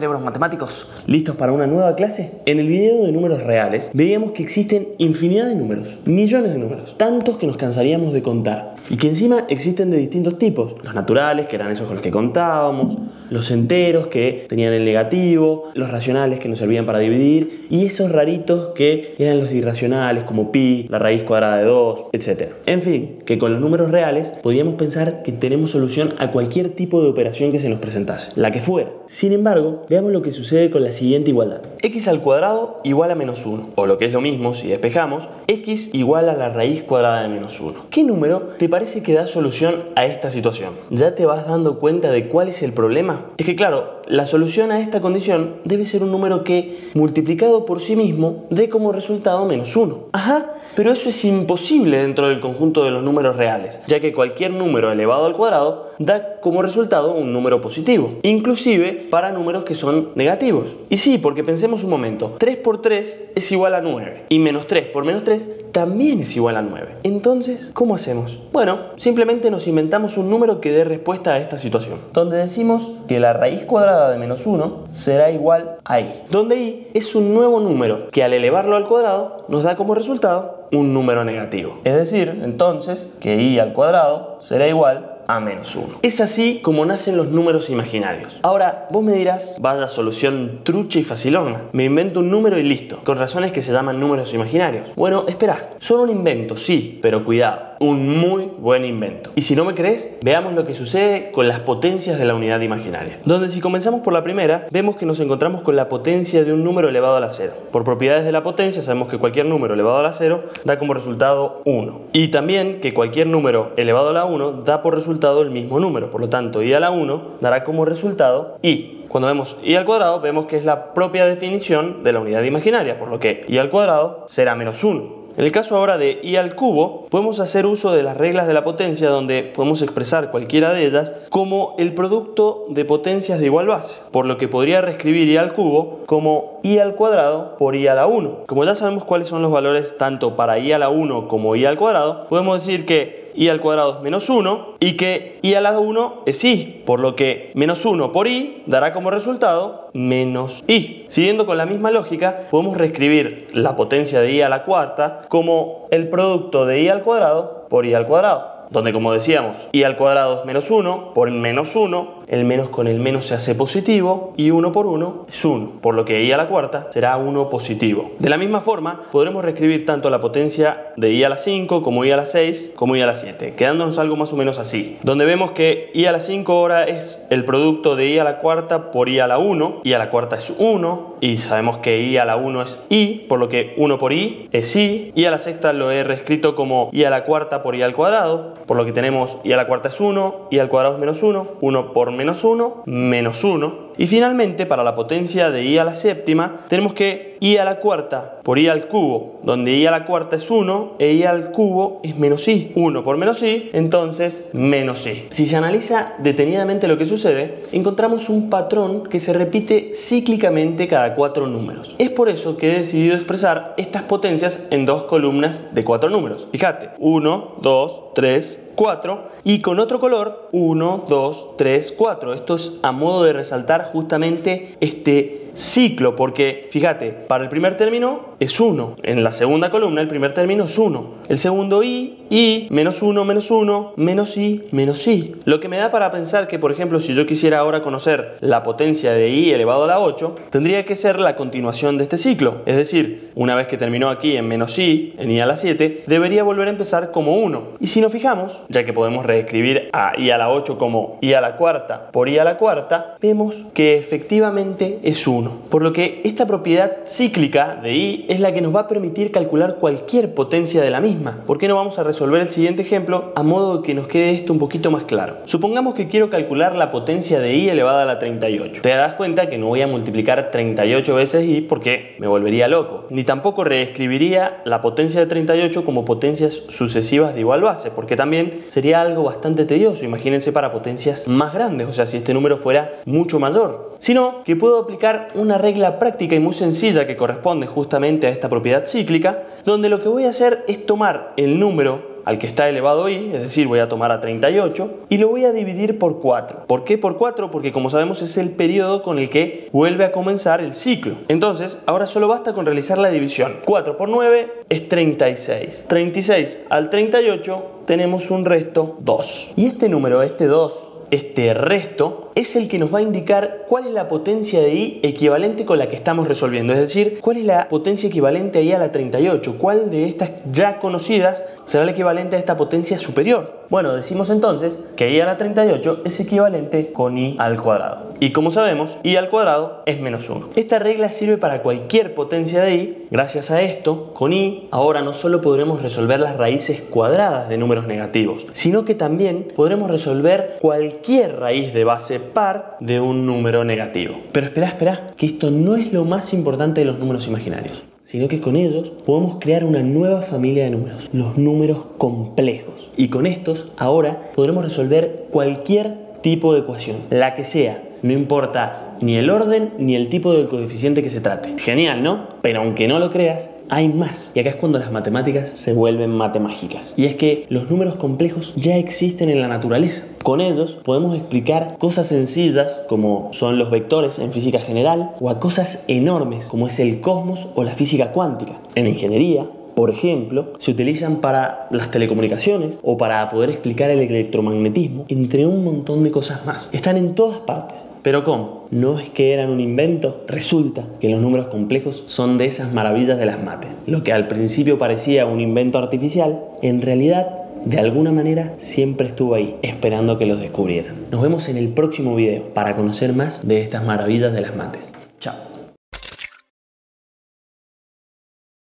cerebros matemáticos? ¿Listos para una nueva clase? En el video de números reales veíamos que existen infinidad de números, millones de números, tantos que nos cansaríamos de contar. Y que encima existen de distintos tipos. Los naturales, que eran esos con los que contábamos, los enteros, que tenían el negativo, los racionales, que nos servían para dividir, y esos raritos que eran los irracionales, como pi, la raíz cuadrada de 2, etc. En fin, que con los números reales podíamos pensar que tenemos solución a cualquier tipo de operación que se nos presentase, la que fuera. Sin embargo, veamos lo que sucede con la siguiente igualdad. x al cuadrado igual a menos 1, o lo que es lo mismo si despejamos, x igual a la raíz cuadrada de menos 1. ¿Qué número te parece que da solución a esta situación? ¿Ya te vas dando cuenta de cuál es el problema? Es que claro, la solución a esta condición debe ser un número que, multiplicado por sí mismo, dé como resultado menos 1. Ajá, pero eso es imposible dentro del conjunto de los números reales, ya que cualquier número elevado al cuadrado da como resultado un número positivo, inclusive para números que son negativos. Y sí, porque pensemos un momento, 3 por 3 es igual a 9 y menos 3 por menos 3 también es igual a 9. Entonces, ¿cómo hacemos? Bueno, simplemente nos inventamos un número que dé respuesta a esta situación, donde decimos que la raíz cuadrada de menos 1 será igual a i, donde i es un nuevo número que al elevarlo al cuadrado nos da como resultado un número negativo. Es decir, entonces, que i al cuadrado será igual a menos 1. Es así como nacen los números imaginarios. Ahora, vos me dirás, vaya solución trucha y facilona. Me invento un número y listo, con razones que se llaman números imaginarios. Bueno, espera, son un invento, sí, pero cuidado, un muy buen invento. Y si no me crees, veamos lo que sucede con las potencias de la unidad imaginaria. Donde si comenzamos por la primera, vemos que nos encontramos con la potencia de un número elevado a la cero. Por propiedades de la potencia, sabemos que cualquier número elevado a la cero da como resultado 1. Y también que cualquier número elevado a la 1 da por resultado el mismo número. Por lo tanto, i a la 1 dará como resultado i. Cuando vemos i al cuadrado, vemos que es la propia definición de la unidad imaginaria, por lo que i al cuadrado será menos 1. En el caso ahora de i al cubo, podemos hacer uso de las reglas de la potencia donde podemos expresar cualquiera de ellas como el producto de potencias de igual base, por lo que podría reescribir i al cubo como i al cuadrado por i a la 1. Como ya sabemos cuáles son los valores tanto para i a la 1 como i al cuadrado, podemos decir que i al cuadrado es menos 1 y que i a la 1 es i, por lo que menos 1 por i dará como resultado menos i. Siguiendo con la misma lógica, podemos reescribir la potencia de i a la cuarta como el producto de i al cuadrado por i al cuadrado donde como decíamos, i al cuadrado es menos 1 por menos 1, el menos con el menos se hace positivo y 1 por 1 es 1, por lo que i a la cuarta será 1 positivo. De la misma forma, podremos reescribir tanto la potencia de i a la 5 como i a la 6 como i a la 7, quedándonos algo más o menos así, donde vemos que i a la 5 ahora es el producto de i a la cuarta por i a la 1, i a la cuarta es 1 y sabemos que i a la 1 es i, por lo que 1 por i es i, y a la sexta lo he reescrito como i a la cuarta por i al cuadrado, por lo que tenemos i a la cuarta es 1, i al cuadrado es menos 1, 1 por menos 1, menos 1. Y finalmente, para la potencia de i a la séptima, tenemos que i a la cuarta por i al cubo, donde i a la cuarta es 1 e i al cubo es menos i. 1 por menos i, entonces menos i. Si se analiza detenidamente lo que sucede, encontramos un patrón que se repite cíclicamente cada cuatro números. Es por eso que he decidido expresar estas potencias en dos columnas de cuatro números. Fíjate, 1, 2, 3, 4 y con otro color 1, 2, 3, 4. Esto es a modo de resaltar justamente este ciclo, porque fíjate, para el primer término es 1, en la segunda columna el primer término es 1, el segundo i, i, menos 1, menos 1, menos i, menos i. Lo que me da para pensar que, por ejemplo, si yo quisiera ahora conocer la potencia de i elevado a la 8, tendría que ser la continuación de este ciclo, es decir, una vez que terminó aquí en menos i, en i a la 7, debería volver a empezar como 1. Y si nos fijamos, ya que podemos reescribir a i a la 8 como i a la cuarta por i a la cuarta, vemos que efectivamente es 1. Por lo que esta propiedad cíclica de i es la que nos va a permitir calcular cualquier potencia de la misma. ¿Por qué no vamos a resolver el siguiente ejemplo a modo de que nos quede esto un poquito más claro? Supongamos que quiero calcular la potencia de i elevada a la 38. Te das cuenta que no voy a multiplicar 38 veces i porque me volvería loco. Ni tampoco reescribiría la potencia de 38 como potencias sucesivas de igual base, porque también sería algo bastante tedioso. Imagínense para potencias más grandes, o sea, si este número fuera mucho mayor. Sino que puedo aplicar una regla práctica y muy sencilla que corresponde justamente a esta propiedad cíclica, donde lo que voy a hacer es tomar el número al que está elevado i, es decir, voy a tomar a 38 y lo voy a dividir por 4. ¿Por qué por 4? Porque como sabemos es el periodo con el que vuelve a comenzar el ciclo. Entonces, ahora solo basta con realizar la división. 4 por 9 es 36. 36 al 38 tenemos un resto 2. Y este número, este 2, este resto es el que nos va a indicar cuál es la potencia de i equivalente con la que estamos resolviendo. Es decir, cuál es la potencia equivalente a i a la 38. Cuál de estas ya conocidas será el equivalente a esta potencia superior. Bueno, decimos entonces que i a la 38 es equivalente con i al cuadrado. Y como sabemos, i al cuadrado es menos 1. Esta regla sirve para cualquier potencia de i. Gracias a esto, con i, ahora no solo podremos resolver las raíces cuadradas de números negativos, sino que también podremos resolver cualquier raíz de base par de un número negativo. Pero espera, espera, que esto no es lo más importante de los números imaginarios sino que con ellos podemos crear una nueva familia de números, los números complejos. Y con estos ahora podremos resolver cualquier tipo de ecuación, la que sea, no importa ni el orden ni el tipo de coeficiente que se trate. Genial, ¿no? Pero aunque no lo creas, hay más. Y acá es cuando las matemáticas se vuelven matemágicas. Y es que los números complejos ya existen en la naturaleza. Con ellos podemos explicar cosas sencillas como son los vectores en física general o a cosas enormes como es el cosmos o la física cuántica. En ingeniería por ejemplo, se utilizan para las telecomunicaciones o para poder explicar el electromagnetismo, entre un montón de cosas más. Están en todas partes. Pero ¿cómo? ¿No es que eran un invento? Resulta que los números complejos son de esas maravillas de las mates. Lo que al principio parecía un invento artificial, en realidad de alguna manera siempre estuvo ahí, esperando que los descubrieran. Nos vemos en el próximo video para conocer más de estas maravillas de las mates. Chao.